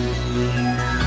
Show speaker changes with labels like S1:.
S1: Música